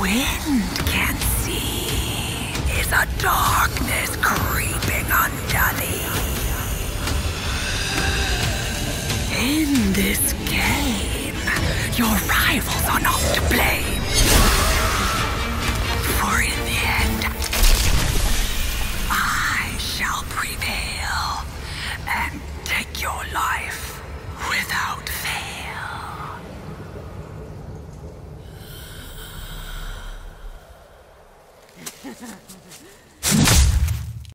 wind can see is a darkness creeping under thee. In this game, your rivals are not to blame. For in the end, I shall prevail and take your life Ha ha ha ha.